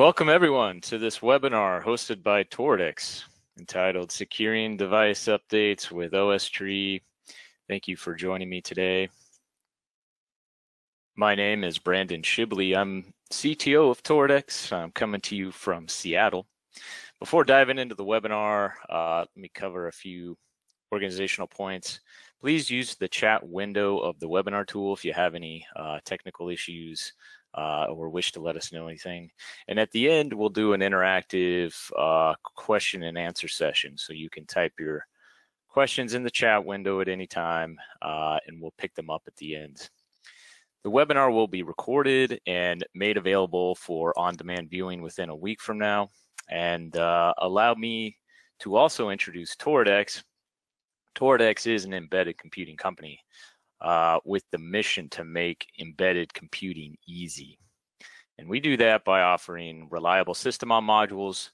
Welcome everyone to this webinar hosted by Toradex entitled Securing Device Updates with OSTree. Thank you for joining me today. My name is Brandon Shibley. I'm CTO of Toradex. I'm coming to you from Seattle. Before diving into the webinar, uh, let me cover a few organizational points. Please use the chat window of the webinar tool if you have any uh, technical issues uh, or wish to let us know anything. And at the end, we'll do an interactive uh, question and answer session. So you can type your questions in the chat window at any time uh, and we'll pick them up at the end. The webinar will be recorded and made available for on-demand viewing within a week from now. And uh, allow me to also introduce Toradex. Toradex is an embedded computing company uh, with the mission to make embedded computing easy. And we do that by offering reliable system on modules.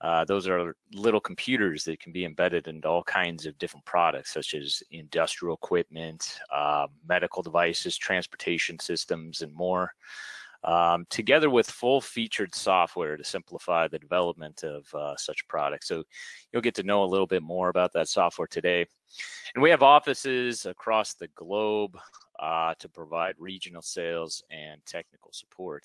Uh, those are little computers that can be embedded into all kinds of different products, such as industrial equipment, uh, medical devices, transportation systems, and more um, together with full featured software to simplify the development of uh, such products. So you'll get to know a little bit more about that software today. And we have offices across the globe uh, to provide regional sales and technical support.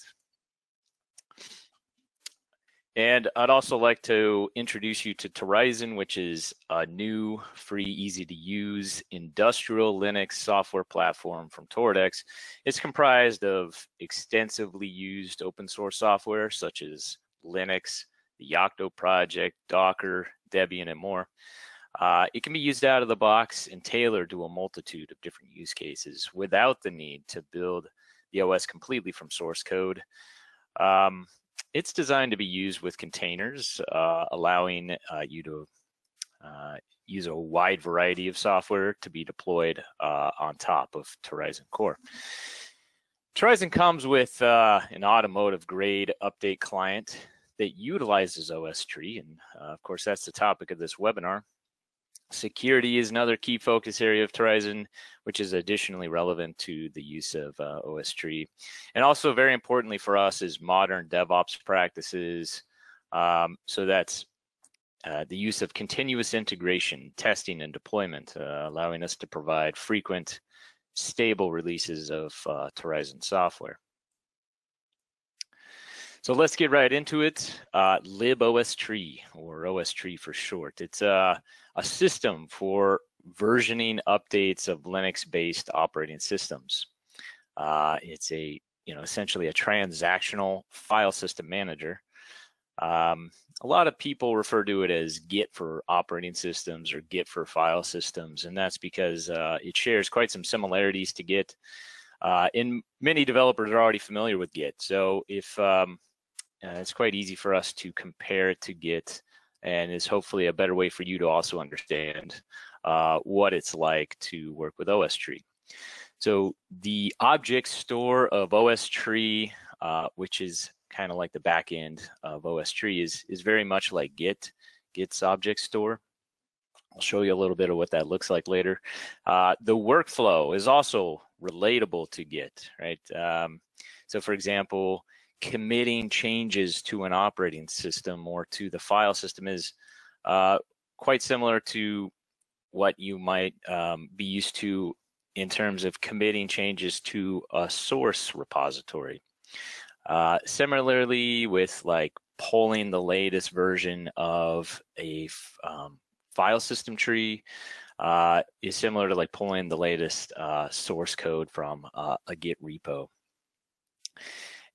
And I'd also like to introduce you to Torizon, which is a new, free, easy to use industrial Linux software platform from Toradex. It's comprised of extensively used open source software such as Linux, the Yocto project, Docker, Debian, and more. Uh, it can be used out of the box and tailored to a multitude of different use cases without the need to build the OS completely from source code. Um, it's designed to be used with containers, uh, allowing uh, you to uh, use a wide variety of software to be deployed uh, on top of Torizon Core. Torizon comes with uh, an automotive grade update client that utilizes OS tree, and of course that's the topic of this webinar. Security is another key focus area of Torizon, which is additionally relevant to the use of uh, OSTree. And also very importantly for us is modern DevOps practices. Um, so that's uh, the use of continuous integration, testing, and deployment, uh, allowing us to provide frequent, stable releases of uh, Torizon software. So let's get right into it. Uh, libOSTree, or OS Tree for short. It's a, a system for versioning updates of Linux-based operating systems. Uh, it's a, you know, essentially a transactional file system manager. Um, a lot of people refer to it as Git for operating systems or Git for file systems, and that's because uh, it shares quite some similarities to Git. Uh, and many developers are already familiar with Git. So if um, uh, it's quite easy for us to compare it to Git and is hopefully a better way for you to also understand uh, what it's like to work with OS tree. So the object store of OSTree, uh, which is kind of like the back end of OSTree, is, is very much like Git, Git's object store. I'll show you a little bit of what that looks like later. Uh, the workflow is also relatable to Git, right? Um, so for example, committing changes to an operating system or to the file system is uh, quite similar to what you might um, be used to in terms of committing changes to a source repository. Uh, similarly, with like pulling the latest version of a um, file system tree uh, is similar to like pulling the latest uh, source code from uh, a Git repo.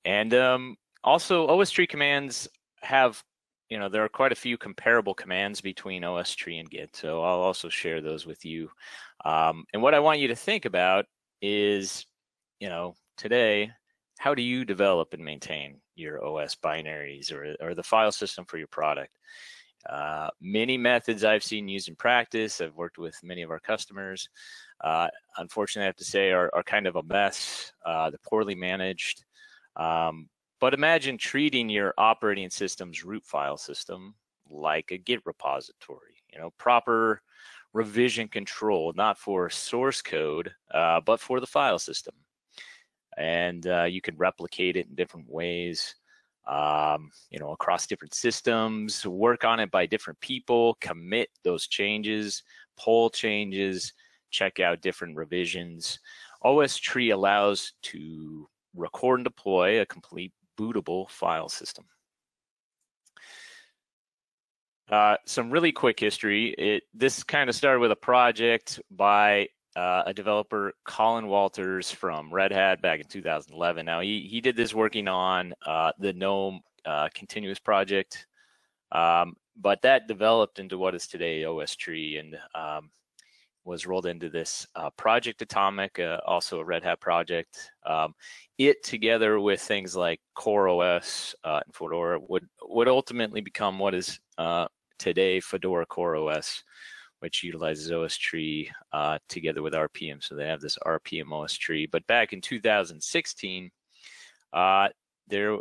And um, also OSTree commands have, you know, there are quite a few comparable commands between OS tree and Git. So I'll also share those with you. Um, and what I want you to think about is, you know, today, how do you develop and maintain your OS binaries or, or the file system for your product? Uh, many methods I've seen used in practice, I've worked with many of our customers, uh, unfortunately I have to say are, are kind of a mess. Uh, they're poorly managed. Um, but imagine treating your operating system's root file system like a Git repository, you know, proper revision control, not for source code, uh, but for the file system. And uh, you can replicate it in different ways. um, you know, across different systems, work on it by different people, commit those changes, pull changes, check out different revisions. OS Tree allows to record and deploy a complete bootable file system. Uh, some really quick history. It, this kind of started with a project by uh, a developer, Colin Walters from Red Hat back in 2011. Now he, he did this working on uh, the GNOME uh, continuous project, um, but that developed into what is today OS Tree and um, was rolled into this uh, Project Atomic, uh, also a Red Hat project. Um, it together with things like CoreOS uh, and Fedora would would ultimately become what is uh, today Fedora CoreOS, which utilizes OS tree uh, together with RPM. So they have this RPM OS tree. But back in 2016, uh, there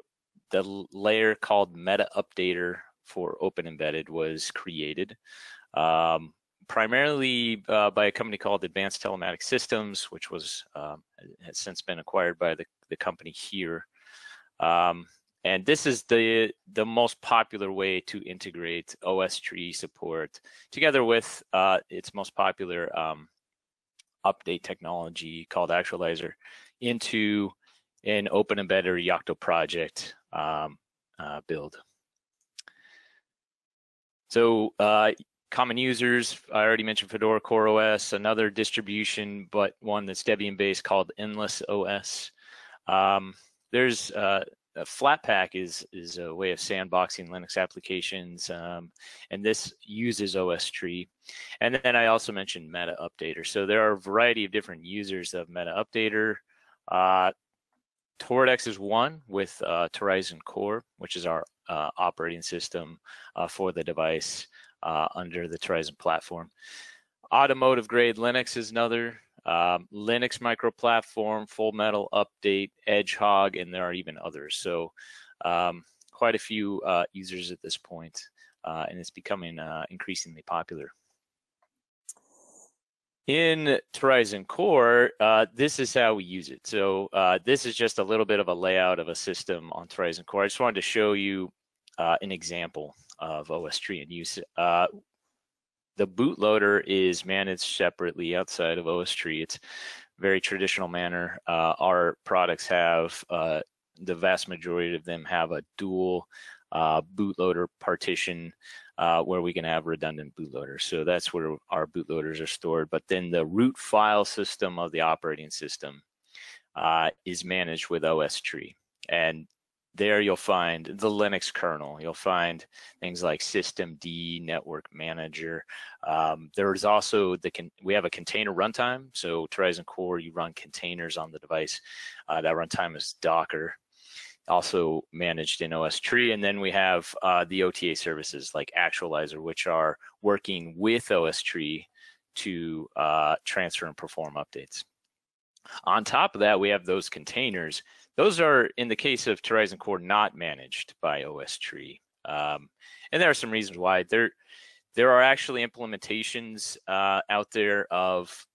the layer called Meta Updater for Open Embedded was created. Um, primarily uh, by a company called Advanced Telematic Systems, which was um, has since been acquired by the, the company here. Um, and this is the the most popular way to integrate OS tree support together with uh, its most popular um, update technology called Aktualizr into an open embedded Yocto project um, uh, build. So uh, common users, I already mentioned Fedora CoreOS, another distribution, but one that's Debian based called Endless OS. Um, there's uh, Flatpak is is a way of sandboxing Linux applications, um, and this uses OS Tree. And then I also mentioned Meta Updater. So there are a variety of different users of Meta Updater. Uh, Toradex is one with uh, Torizon Core, which is our uh, operating system uh, for the device uh, under the Torizon platform. Automotive grade Linux is another. Um, Linux micro platform, Full Metal Update, Edgehog, and there are even others. So um, quite a few uh, users at this point, uh, and it's becoming uh, increasingly popular. In Torizon Core, uh, this is how we use it. So uh, this is just a little bit of a layout of a system on Torizon Core. I just wanted to show you uh, an example of OS Tree in use. Uh, the bootloader is managed separately outside of OS Tree. It's very traditional manner. Uh, our products have uh, the vast majority of them have a dual uh, bootloader partition uh, where we can have redundant bootloaders. So that's where our bootloaders are stored. But then the root file system of the operating system uh, is managed with OS Tree. And there you'll find the Linux kernel. You'll find things like systemd, network manager. Um, there's also the we have a container runtime. So Torizon Core, you run containers on the device. Uh, that runtime is Docker, also managed in OS Tree. And then we have uh, the OTA services like Aktualizr, which are working with OS Tree to uh, transfer and perform updates. On top of that, we have those containers those are, in the case of Torizon Core, not managed by OS Tree. Um, and there are some reasons why. There, there are actually implementations uh, out there of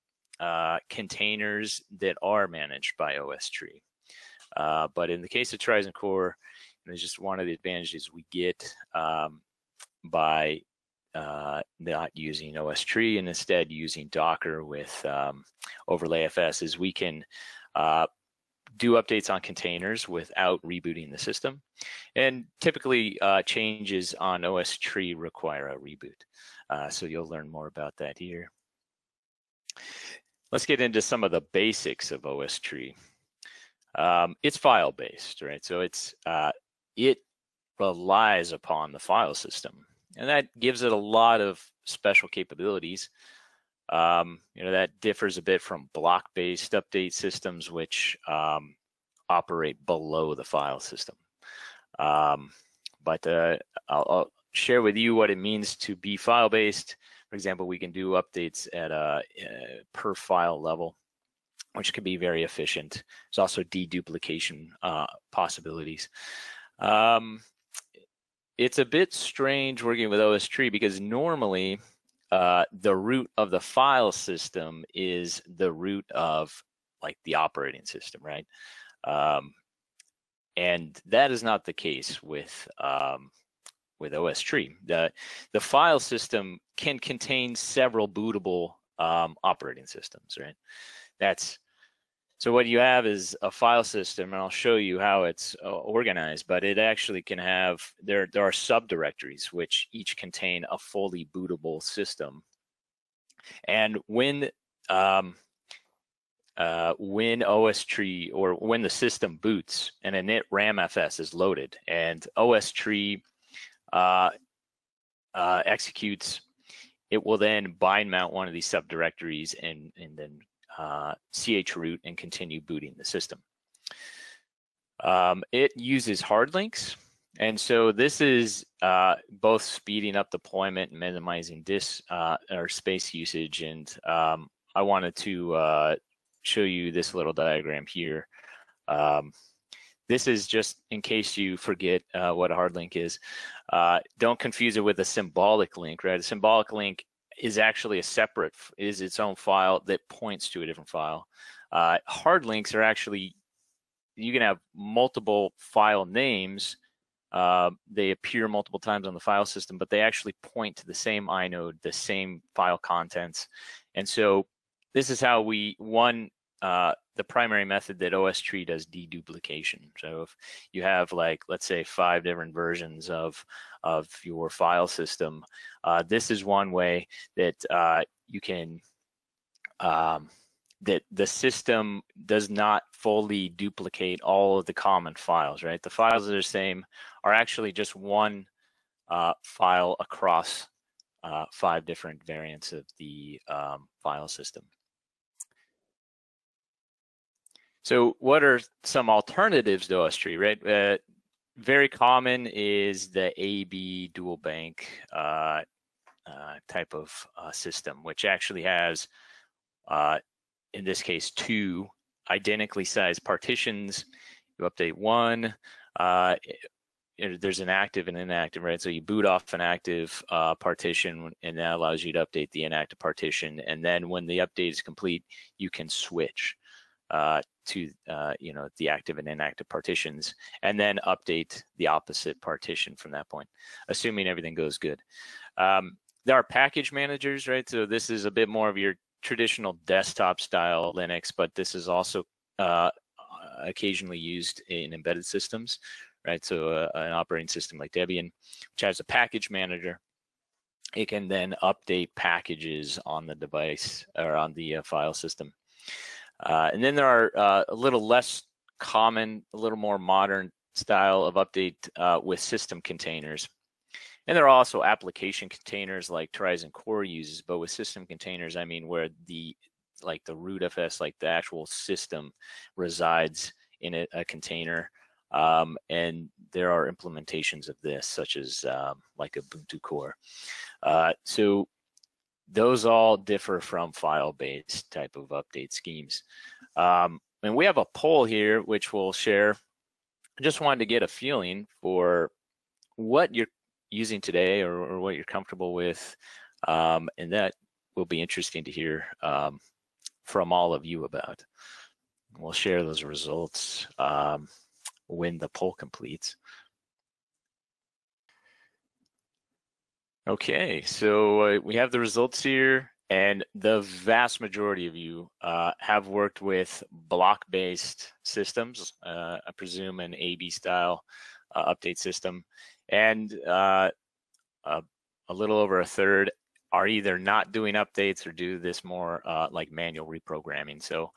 uh, containers that are managed by OS Tree. Uh, but in the case of Torizon Core, it's just one of the advantages we get um, by uh, not using OS Tree and instead using Docker with um, OverlayFS is we can uh, do updates on containers without rebooting the system. And typically uh, changes on OS tree require a reboot. Uh, so you'll learn more about that here. Let's get into some of the basics of OS tree. Um, it's file based, right? So it's uh, it relies upon the file system, and that gives it a lot of special capabilities. Um, you know, that differs a bit from block-based update systems, which um, operate below the file system. Um, but uh, I'll, I'll, share with you what it means to be file-based. For example, we can do updates at a, a per file level, which can be very efficient. There's also deduplication uh, possibilities. Um, it's a bit strange working with OS Tree because normally uh, the root of the file system is the root of like the operating system, right? Um, and that is not the case with um, with OS Tree. The the file system can contain several bootable um, operating systems, right? That's so what you have is a file system, and I'll show you how it's uh, organized. But it actually can have there there are subdirectories which each contain a fully bootable system. And when um, uh, when OS tree or when the system boots and a init ramfs is loaded and OS tree uh, uh, executes, it will then bind mount one of these subdirectories and and then uh, chroot and continue booting the system. Um, it uses hard links. And so this is uh, both speeding up deployment and minimizing disk uh, or space usage. And um, I wanted to uh, show you this little diagram here. Um, this is just in case you forget uh, what a hard link is. Uh, don't confuse it with a symbolic link, right? A symbolic link is actually a separate, is its own file that points to a different file. Uh, hard links are actually, you can have multiple file names. Uh, they appear multiple times on the file system, but they actually point to the same inode, the same file contents. And so this is how we, one, uh, the primary method that OS tree does deduplication. So if you have like, let's say five different versions of, of your file system, uh, this is one way that uh, you can, um, that the system does not fully duplicate all of the common files, right? The files that are the same are actually just one uh, file across uh, five different variants of the um, file system. So what are some alternatives to OSTree, right? Uh, very common is the AB dual bank uh, uh, type of uh, system, which actually has, uh, in this case, two identically sized partitions. You update one, uh, there's an active and inactive, right? So you boot off an active partition and that allows you to update the inactive partition. And then when the update is complete, you can switch uh, to uh, you know the active and inactive partitions, and then update the opposite partition from that point, assuming everything goes good. Um, there are package managers, right? So this is a bit more of your traditional desktop style Linux, but this is also uh, occasionally used in embedded systems, right? So uh, an operating system like Debian, which has a package manager, it can then update packages on the device or on the uh, file system. Uh, and then there are uh, a little less common, a little more modern style of update uh, with system containers. And there are also application containers like Torizon Core uses, but with system containers, I mean where the like the rootfs, like the actual system resides in a, a container. Um, and there are implementations of this, such as um, like Ubuntu Core. Uh, so those all differ from file-based type of update schemes. Um, and we have a poll here, which we'll share. I just wanted to get a feeling for what you're using today or, or what you're comfortable with. Um, and that will be interesting to hear um, from all of you about. We'll share those results um, when the poll completes. Okay, so uh, we have the results here, and the vast majority of you uh, have worked with block-based systems, uh, I presume an AB style uh, update system, and uh, a, a, little over a third are either not doing updates or do this more uh, like manual reprogramming. So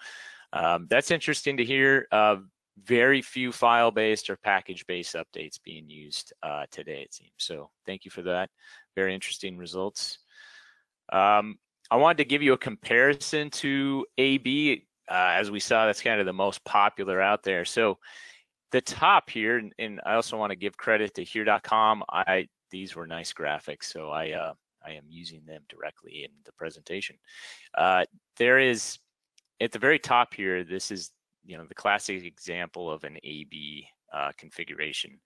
um, that's interesting to hear very few file-based or package-based updates being used today, it seems. So thank you for that. Very interesting results. Um, I wanted to give you a comparison to AB. Uh, as we saw, that's kind of the most popular out there. So the top here, and, and I also want to give credit to here.com. I these were nice graphics, so I uh, I am using them directly in the presentation. Uh, there is at the very top here. This is you know the classic example of an AB uh, configuration.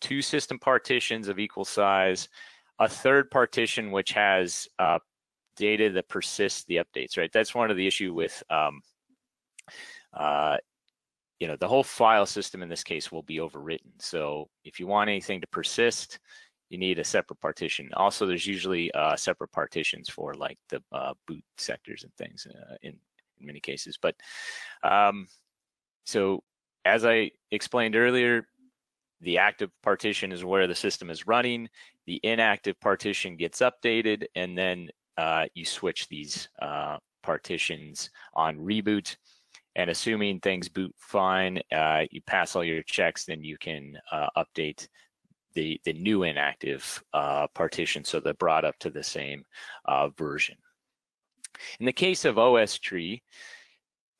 Two system partitions of equal size, a third partition which has uh, data that persists the updates. Right, that's one of the issue with um, uh, you know, the whole file system in this case will be overwritten. So if you want anything to persist, you need a separate partition. Also, there's usually uh, separate partitions for like the uh, boot sectors and things uh, in, in many cases. But um, so as I explained earlier, the active partition is where the system is running. The inactive partition gets updated, and then uh, you switch these uh, partitions on reboot and assuming things boot fine, uh, you pass all your checks, then you can uh, update the, the new inactive uh, partition so they're brought up to the same uh, version. In the case of OS tree,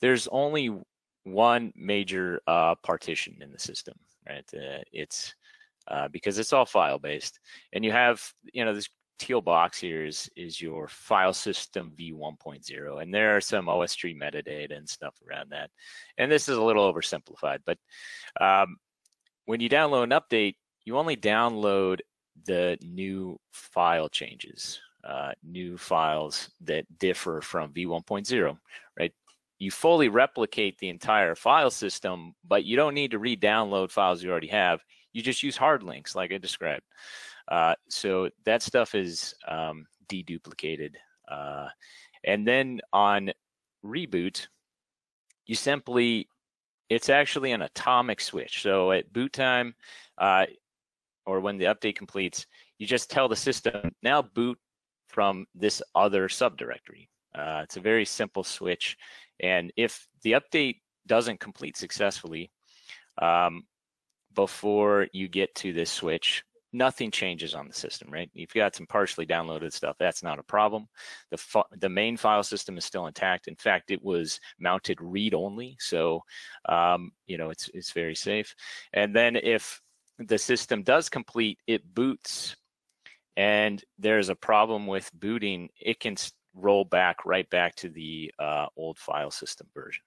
there's only one major partition in the system, right? Uh, because it's all file based, and you have you know this teal box here is is your file system v1.0 and there are some os tree metadata and stuff around that and this is a little oversimplified but um, when you download an update you only download the new file changes uh, new files that differ from v1.0 right? You fully replicate the entire file system but you don't need to re-download files you already have you just use hard links like i described uh, so that stuff is um, deduplicated. Uh, and then on reboot, you simply, it's actually an atomic switch. So at boot time, uh, or when the update completes, you just tell the system, now boot from this other subdirectory. Uh, it's a very simple switch. And if the update doesn't complete successfully, um, before you get to this switch, nothing changes on the system, right? You've got some partially downloaded stuff. That's not a problem. The the main file system is still intact. In fact, it was mounted read only, so um, you know it's it's very safe. And then if the system does complete, it boots, and there's a problem with booting. It can roll back right back to the uh, old file system version.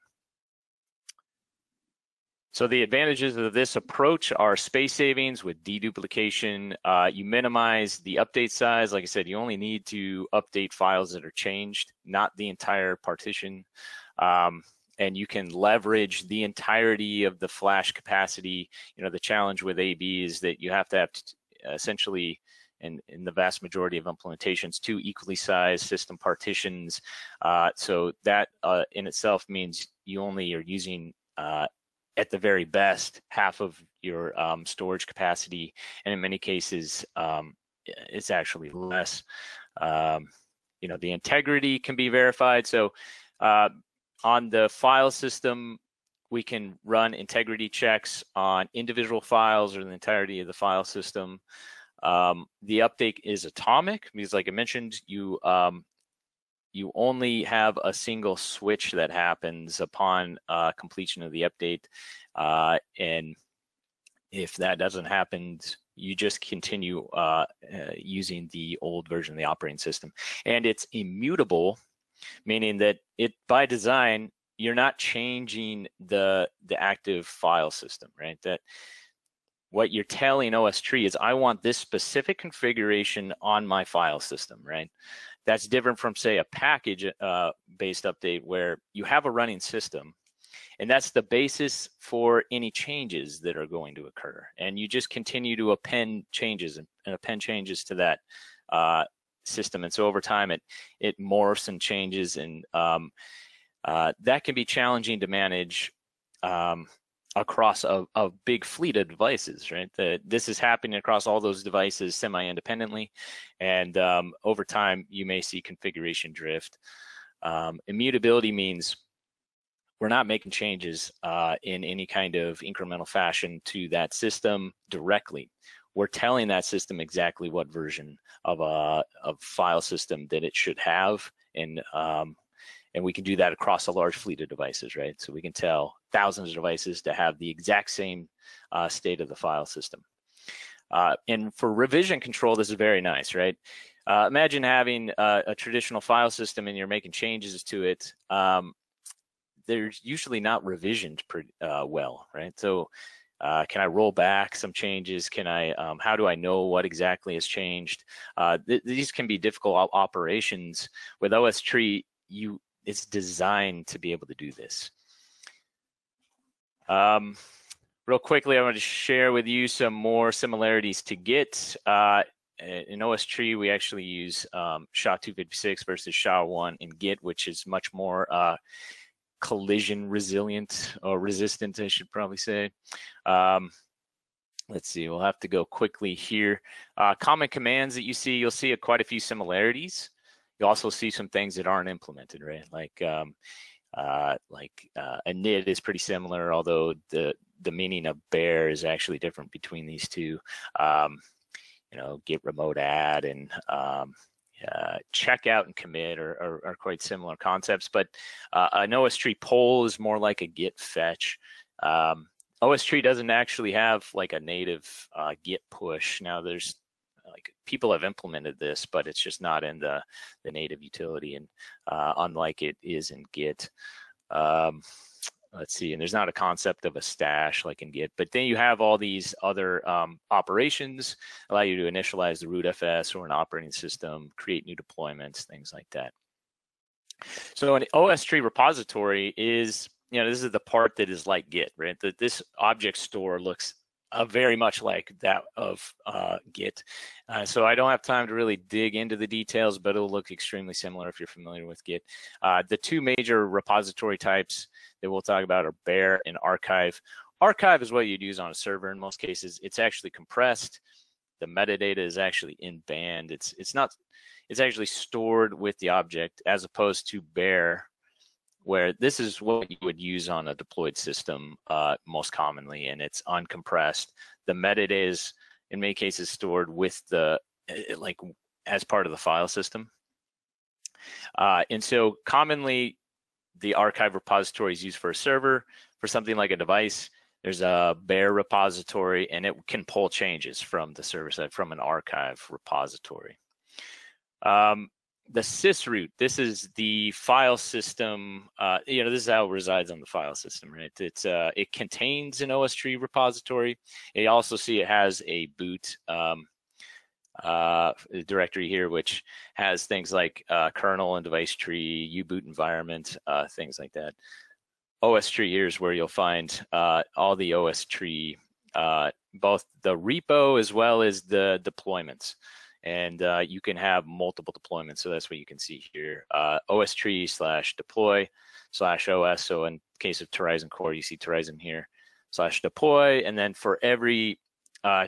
So the advantages of this approach are space savings with deduplication. Uh, you minimize the update size. Like I said, you only need to update files that are changed, not the entire partition. Um, and you can leverage the entirety of the flash capacity. You know, the challenge with AB is that you have to have essentially in, in the vast majority of implementations, two equally sized system partitions. Uh, so that uh, in itself means you only are using uh, at the very best half of your um, storage capacity, and in many cases, um, it's actually less. Um, you know, the integrity can be verified. So uh, on the file system, we can run integrity checks on individual files or the entirety of the file system. Um, the update is atomic because, like I mentioned, you um, you only have a single switch that happens upon uh, completion of the update. Uh, and if that doesn't happen, you just continue uh, uh, using the old version of the operating system. And it's immutable, meaning that it by design, you're not changing the the active file system, right? That what you're telling OS tree is I want this specific configuration on my file system, right? That's different from say a package uh, based update where you have a running system and that's the basis for any changes that are going to occur. And you just continue to append changes and, and append changes to that uh, system. And so over time it, it morphs and changes and um, uh, that can be challenging to manage um, across a, a, big fleet of devices, right? The, this is happening across all those devices semi-independently, and um, over time you may see configuration drift. Um, immutability means we're not making changes uh, in any kind of incremental fashion to that system directly. We're telling that system exactly what version of a of file system that it should have, and um, and we can do that across a large fleet of devices, right? So we can tell thousands of devices to have the exact same uh, state of the file system. Uh, and for revision control, this is very nice, right? Uh, imagine having a, a, traditional file system and you're making changes to it. Um, they're usually not revisioned uh, well, right? So uh, can I roll back some changes? Can I, um, how do I know what exactly has changed? Uh, th these can be difficult operations. With OS Tree, you it's designed to be able to do this. Um, real quickly, I want to share with you some more similarities to Git. Uh, in OS tree, we actually use um, SHA-256 versus SHA-1 in Git, which is much more uh, collision resilient or resistant, I should probably say. Um, let's see, we'll have to go quickly here. Uh, common commands that you see, you'll see a, quite a few similarities. You also see some things that aren't implemented, right? Like um, uh, like uh, init is pretty similar, although the the meaning of bare is actually different between these two. Um, you know, git remote add and um, uh, checkout and commit are, are, are, quite similar concepts, but uh, an OS tree poll is more like a git fetch. Um, OS tree doesn't actually have like a native uh, git push. Now there's like people have implemented this, but it's just not in the the native utility, and uh, unlike it is in Git. Um, let's see, and there's not a concept of a stash like in Git, but then you have all these other um, operations allow you to initialize the root FS or an operating system, create new deployments, things like that. So an OS tree repository is, you know, this is the part that is like Git, right? That this object store looks uh, very much like that of uh, Git. Uh, so I don't have time to really dig into the details, but it'll look extremely similar if you're familiar with Git. Uh, the two major repository types that we'll talk about are Bare and Archive. Archive is what you'd use on a server in most cases. It's actually compressed. The metadata is actually in band. It's it's not. It's actually stored with the object as opposed to Bare, where this is what you would use on a deployed system uh, most commonly, and it's uncompressed. The metadata is in many cases stored with the eh, like as part of the file system. Uh, and so commonly the archive repository is used for a server. For something like a device, there's a bare repository and it can pull changes from the server side from an archive repository. Um, the sysroot, this is the file system, uh, you know, this is how it resides on the file system, right? It's, uh, it contains an OS tree repository. You also see it has a boot um, uh, directory here, which has things like uh, kernel and device tree, U-boot environment, uh, things like that. OS tree here is where you'll find uh, all the OS tree, both the repo as well as the deployments and uh, you can have multiple deployments. So that's what you can see here. Uh, OS tree slash deploy slash OS. So in case of Torizon core, you see Torizon here slash deploy. And then for every uh,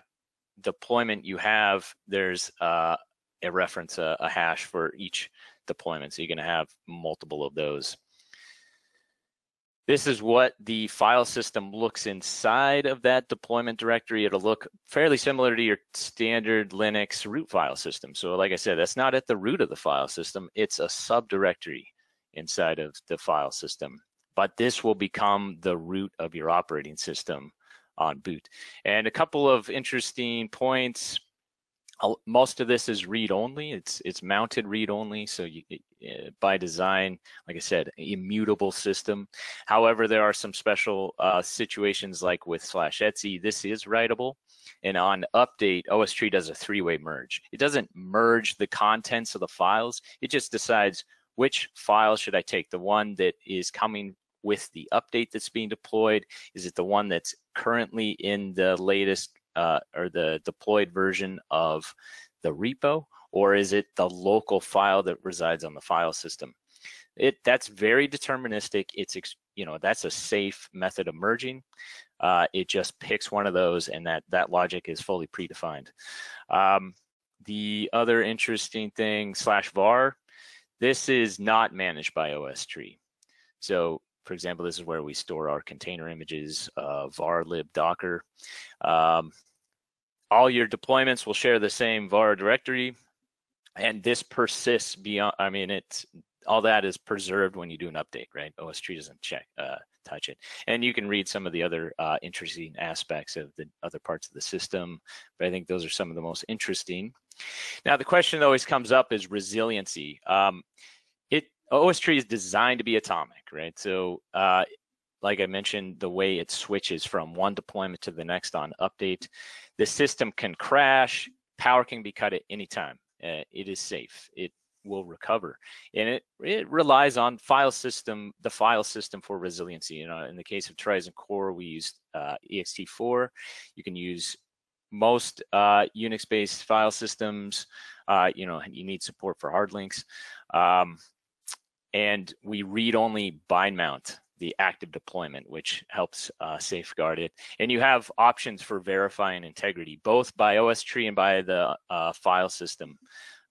deployment you have, there's uh, a reference, a, a hash for each deployment. So you're going to have multiple of those. This is what the file system looks inside of that deployment directory. It'll look fairly similar to your standard Linux root file system. So like I said, that's not at the root of the file system. It's a subdirectory inside of the file system. But this will become the root of your operating system on boot. And a couple of interesting points most of this is read only. It's it's mounted read only, so you, by design, like I said, immutable system. However, there are some special uh, situations like with slash etc. This is writable, and on update, OS tree does a three-way merge. It doesn't merge the contents of the files. It just decides which file should I take. The one that is coming with the update that's being deployed? Is it the one that's currently in the latest uh, or the deployed version of the repo, or is it the local file that resides on the file system? It that's very deterministic. It's you know that's a safe method of merging. Uh, it just picks one of those, and that that logic is fully predefined. Um, the other interesting thing slash var, this is not managed by OS tree. So for example, this is where we store our container images, uh, var lib docker. Um, all your deployments will share the same var directory, and this persists beyond. I mean, it's all that is preserved when you do an update, right? OS tree doesn't check uh, touch it, and you can read some of the other uh, interesting aspects of the other parts of the system. But I think those are some of the most interesting. Now, the question that always comes up is resiliency. Um, it OS tree is designed to be atomic, right? So, uh, like I mentioned, the way it switches from one deployment to the next on update, the system can crash, power can be cut at any time. Uh, it is safe. It will recover. And it, it relies on file system, the file system for resiliency. You know, in the case of Torizon Core, we use uh, ext4. You can use most uh, Unix-based file systems. Uh, you know, you need support for hard links. Um, and we read only bind mount the active deployment, which helps uh, safeguard it. And you have options for verifying integrity, both by OS tree and by the uh, file system.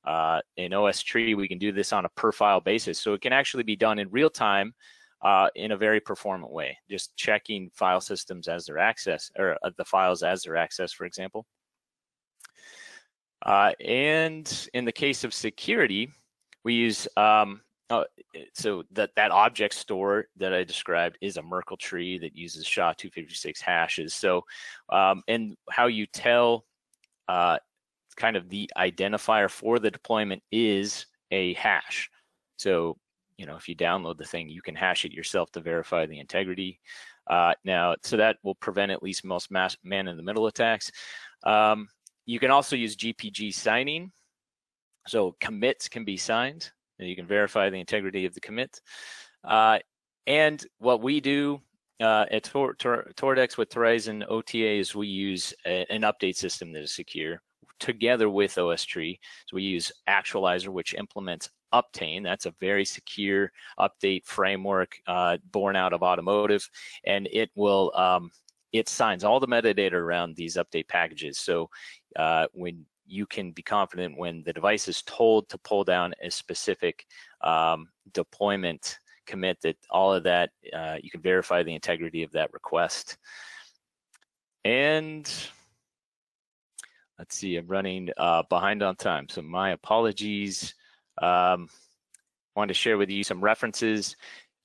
Uh, in OS tree, we can do this on a per file basis. So it can actually be done in real time uh, in a very performant way, just checking file systems as they're accessed, or uh, the files as they're accessed, for example. Uh, and in the case of security, we use um, Oh, so that that object store that I described is a Merkle tree that uses SHA-256 hashes. So, um, and how you tell uh, kind of the identifier for the deployment is a hash. So, you know, if you download the thing, you can hash it yourself to verify the integrity. Uh, now, so that will prevent at least most man-in-the-middle attacks. Um, you can also use GPG signing. So commits can be signed you can verify the integrity of the commit. Uh, and what we do uh, at Tor Tor Toradex with Torizon OTA is we use a, an update system that is secure together with OS tree. So we use Aktualizr, which implements Uptane. That's a very secure update framework uh, born out of automotive, and it will um, it signs all the metadata around these update packages. So uh, when you can be confident when the device is told to pull down a specific um, deployment commit that all of that, uh, you can verify the integrity of that request. And let's see, I'm running uh, behind on time, so my apologies. Um, wanted to share with you some references.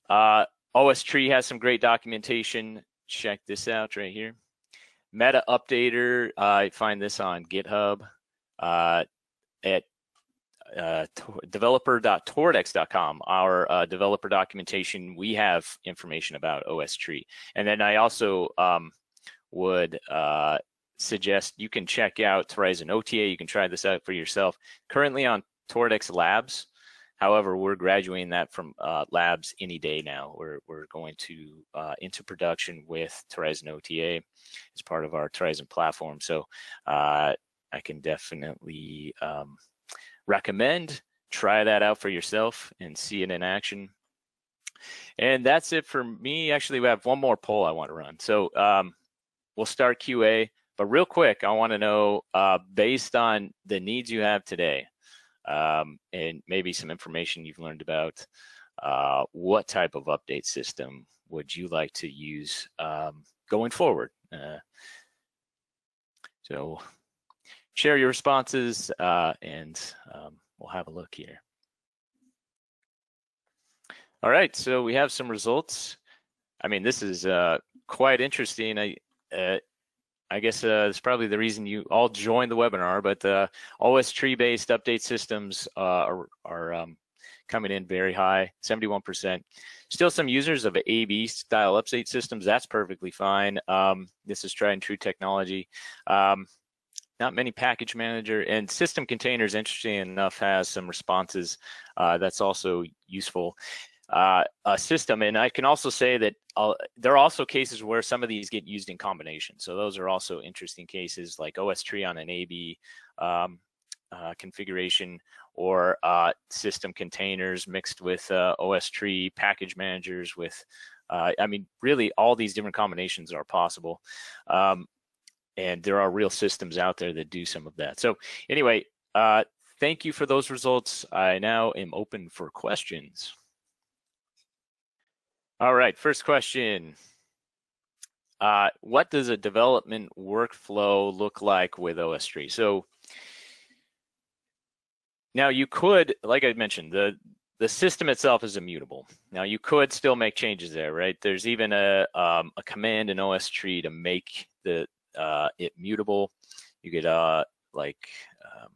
Uh, OS Tree has some great documentation. Check this out right here. Meta Updater, I find this on GitHub uh, at uh, developer.toradex.com, our uh, developer documentation, we have information about OS tree. And then I also um, would uh, suggest you can check out Torizon OTA. You can try this out for yourself. Currently on Toradex Labs. However, we're graduating that from uh, labs any day now. We're, we're going to uh, into production with Torizon OTA as part of our Torizon platform. So uh, I can definitely um, recommend. Try that out for yourself and see it in action. And that's it for me. Actually, we have one more poll I want to run. So um, we'll start QA, but real quick, I want to know uh, based on the needs you have today um, and maybe some information you've learned about, uh, what type of update system would you like to use um, going forward? Uh, so share your responses uh, and um, we'll have a look here. All right, so we have some results. I mean, this is uh, quite interesting. I, uh, I guess uh, it's probably the reason you all joined the webinar, but uh, OS tree-based update systems uh, are, are um, coming in very high, 71%. Still some users of AB style update systems, that's perfectly fine. Um, this is tried and true technology. Um, not many package manager and system containers interesting enough has some responses uh, that's also useful uh, a system and i can also say that uh, there are also cases where some of these get used in combination so those are also interesting cases like os tree on an ab um, uh, configuration or uh, system containers mixed with uh, os tree package managers with I mean, really, all these different combinations are possible. Um, and there are real systems out there that do some of that. So anyway, uh, thank you for those results. I now am open for questions. All right, first question. Uh, what does a development workflow look like with OSTree? So now you could, like I mentioned, the the system itself is immutable. Now you could still make changes there, right? There's even a um, a command in OSTree to make the uh, it mutable. You could uh, like um,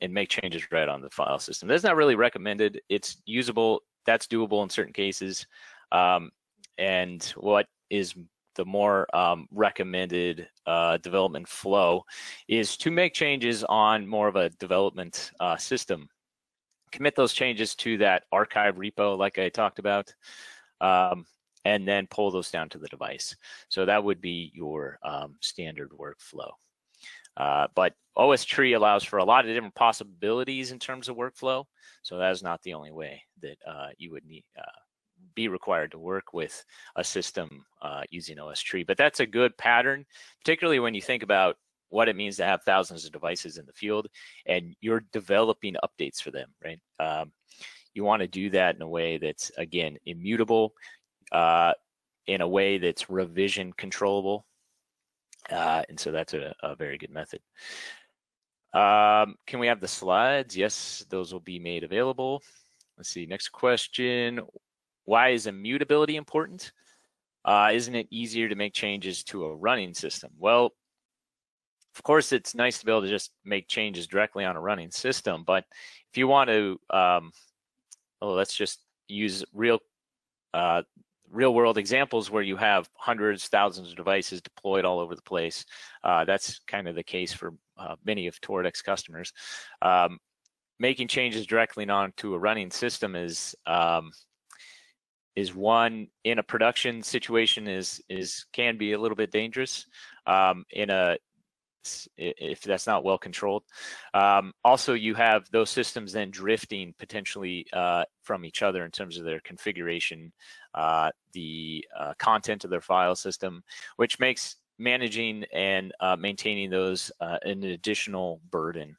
and make changes right on the file system. That's not really recommended. It's usable. That's doable in certain cases. Um, and what is the more um, recommended uh, development flow is to make changes on more of a development uh, system commit those changes to that archive repo, like I talked about, um, and then pull those down to the device. So that would be your um, standard workflow. Uh, but OS tree allows for a lot of different possibilities in terms of workflow. So that is not the only way that uh, you would need uh, be required to work with a system uh, using OS tree. But that's a good pattern, particularly when you think about what it means to have thousands of devices in the field and you're developing updates for them, right? Um, you want to do that in a way that's again immutable, uh, in a way that's revision controllable, uh, and so that's a, a very good method. Um, can we have the slides? Yes, those will be made available. Let's see, next question. Why is immutability important? Uh, isn't it easier to make changes to a running system? Well, of course, it's nice to be able to just make changes directly on a running system, but if you want to, um, oh, let's just use real uh, real world examples where you have hundreds, thousands of devices deployed all over the place. Uh, that's kind of the case for uh, many of Toradex customers. Um, making changes directly onto a running system is um, is one in a production situation is is can be a little bit dangerous. Um, in a if that's not well controlled. Um, also, you have those systems then drifting potentially uh, from each other in terms of their configuration, uh, the uh, content of their file system, which makes managing and uh, maintaining those uh, an additional burden.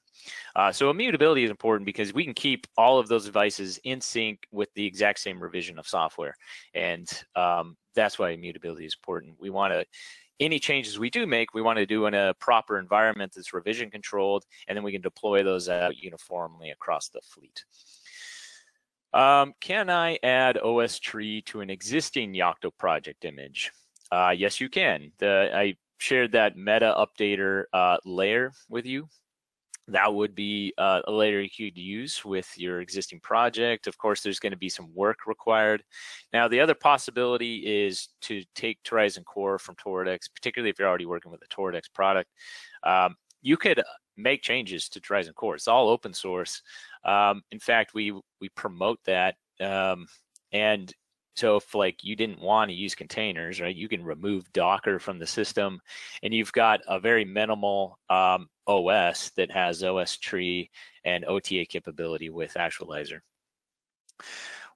Uh, so immutability is important because we can keep all of those devices in sync with the exact same revision of software. And um, that's why immutability is important. We want to any changes we do make, we want to do in a proper environment that's revision controlled, and then we can deploy those out uniformly across the fleet. Um, can I add OSTree to an existing Yocto project image? Uh, yes, you can. The, I shared that meta updater uh, layer with you that would be uh, a layer you could use with your existing project. Of course, there's going to be some work required. Now, the other possibility is to take TorizonCore from Toradex, particularly if you're already working with a Toradex product. Um, you could make changes to TorizonCore. It's all open source. Um, in fact, we we promote that. Um, and so if like you didn't want to use containers, right, you can remove Docker from the system, and you've got a very minimal um, OS that has OSTree and OTA capability with Aktualizr.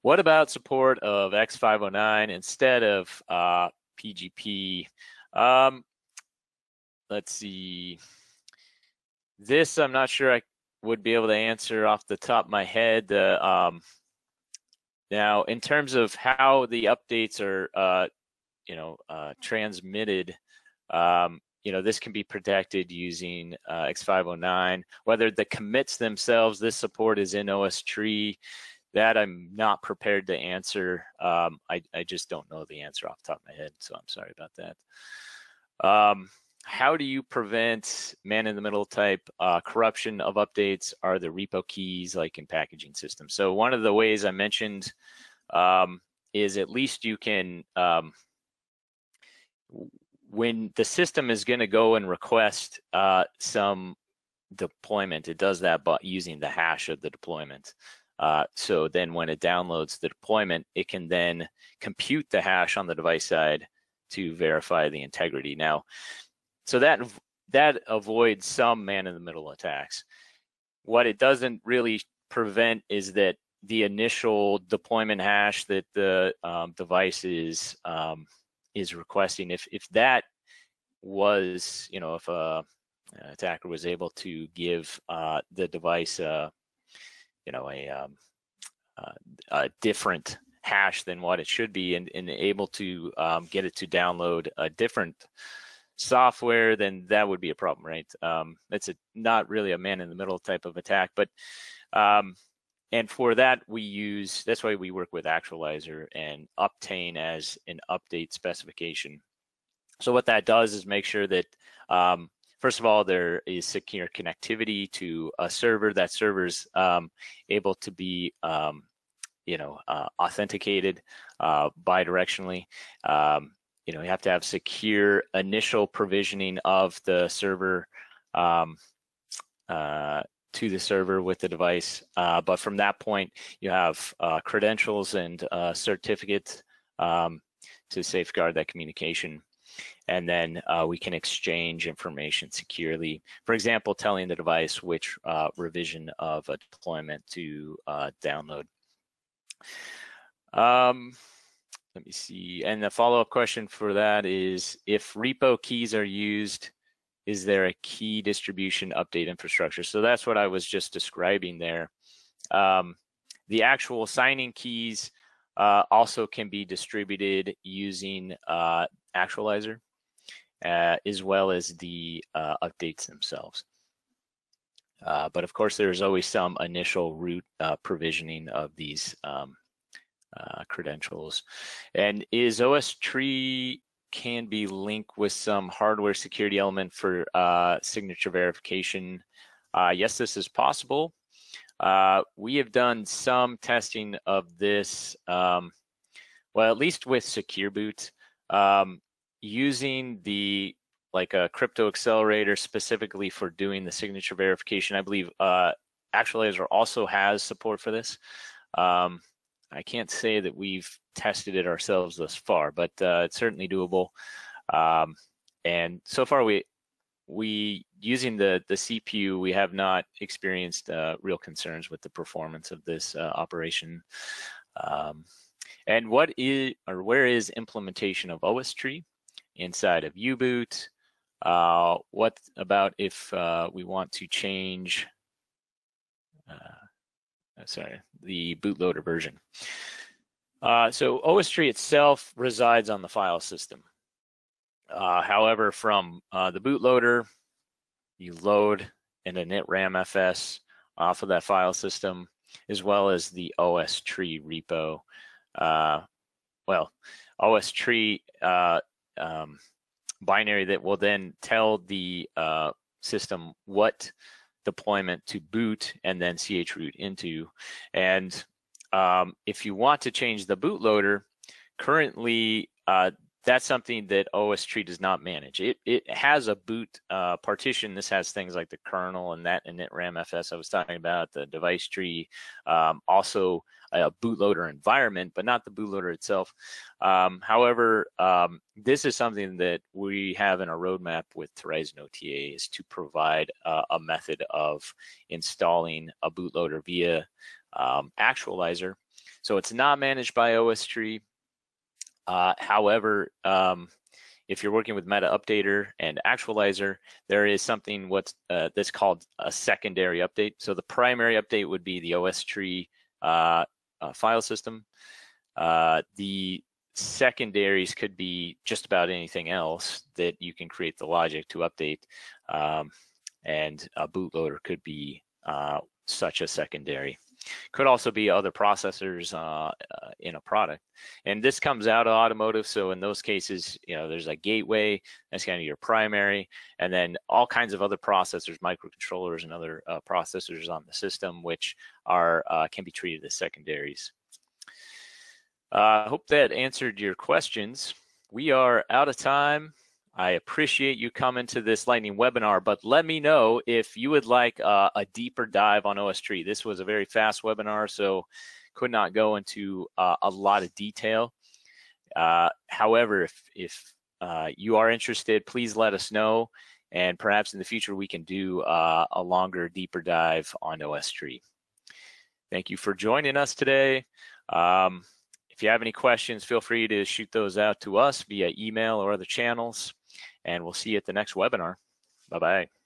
What about support of X509 instead of uh, PGP? Um, let's see. This I'm not sure I would be able to answer off the top of my head. Uh, um, now, in terms of how the updates are, uh, you know, uh, transmitted, um, you know, this can be protected using uh, X509. Whether the commits themselves, this support is in OSTree, that I'm not prepared to answer. Um, I, I just don't know the answer off the top of my head, so I'm sorry about that. Um, how do you prevent man-in-the-middle type uh, corruption of updates? Are the repo keys like in packaging systems? So one of the ways I mentioned um, is at least you can, um, when the system is going to go and request uh, some deployment, it does that by using the hash of the deployment. Uh, so then when it downloads the deployment, it can then compute the hash on the device side to verify the integrity. Now, so that that avoids some man-in-the-middle attacks. What it doesn't really prevent is that the initial deployment hash that the um, device is um, is requesting, if if that was, you know, if a attacker was able to give uh, the device, uh, you know, a, um, uh, a different hash than what it should be, and, and able to um, get it to download a different software, then that would be a problem, right? Um, it's a, not really a man in the middle type of attack, but um, and for that we use that's why we work with Aktualizr and Uptane as an update specification. So what that does is make sure that um, first of all there is secure connectivity to a server. That server is um, able to be um, you know uh, authenticated uh, bidirectionally. Um, you know you have to have secure initial provisioning of the server um, uh, to the server with the device. Uh, but from that point, you have uh, credentials and uh, certificates um, to safeguard that communication. And then uh, we can exchange information securely. For example, telling the device which uh, revision of a deployment to uh, download. Um, let me see. And the follow-up question for that is, if repo keys are used, is there a key distribution update infrastructure? So that's what I was just describing there. Um, the actual signing keys uh, also can be distributed using uh, Actualizr, uh, as well as the uh, updates themselves. Uh, but of course, there's always some initial root uh, provisioning of these um, credentials. And is OSTree can be linked with some hardware security element for uh, signature verification. Uh, yes, this is possible. Uh, we have done some testing of this, um, well, at least with Secure Boot, um, using the like a crypto accelerator specifically for doing the signature verification. I believe uh, Actualizr also has support for this. Um, I can't say that we've tested it ourselves thus far, but uh, it's certainly doable. Um, and so far, we we using the the CPU, we have not experienced uh, real concerns with the performance of this uh, operation. Um, and what is or where is implementation of OSTree inside of U-boot? Uh, what about if uh, we want to change? Uh, sorry, the bootloader version. Uh, so OSTree itself resides on the file system. Uh, however, from uh, the bootloader, you load an init FS off of that file system, as well as the OSTree repo. Uh, well, OSTree uh, um, binary that will then tell the system what deployment to boot and then chroot into. And um, if you want to change the bootloader, currently uh, that's something that OSTree does not manage. It it has a boot uh, partition. This has things like the kernel and that init ramfs I was talking about, the device tree, um, also a bootloader environment, but not the bootloader itself. Um, however, um, this is something that we have in our roadmap with Torizon OTA is to provide uh, a method of installing a bootloader via um, Actualizr. So it's not managed by OSTree. Uh, however, um, if you're working with Meta Updater and Aktualizr, there is something what's uh, that's called a secondary update. So the primary update would be the OSTree uh, uh, file system. Uh, the secondaries could be just about anything else that you can create the logic to update. Um, and a bootloader could be uh, such a secondary. Could also be other processors uh, uh, in a product. And this comes out of automotive. So in those cases, you know, there's a gateway, that's kind of your primary, and then all kinds of other processors, microcontrollers and other uh, processors on the system, which are uh, can be treated as secondaries. I hope that answered your questions. We are out of time. I appreciate you coming to this lightning webinar, but let me know if you would like uh, a deeper dive on OSTree. This was a very fast webinar, so could not go into uh, a lot of detail. Uh, however, if, if uh, you are interested, please let us know, and perhaps in the future we can do uh, a longer, deeper dive on OSTree. Thank you for joining us today. Um, if you have any questions, feel free to shoot those out to us via email or other channels and we'll see you at the next webinar. Bye-bye.